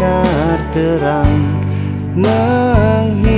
sinar terang menghilang